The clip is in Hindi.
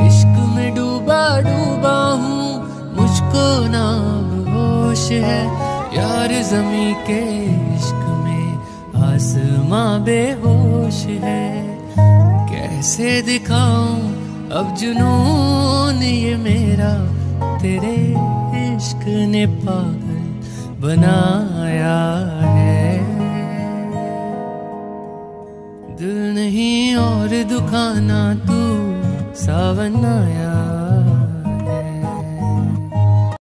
इश्क में डूबा डूबा हूँ, मुझको नाम होश है। यार जमी के इश्क में आसमां बेहोश है। कैसे दिखाऊँ अब जुनून ये मेरा? तेरे इश्क ने पागल बनाया है। दिल नहीं और दुखाना तू 萨瓦纳呀。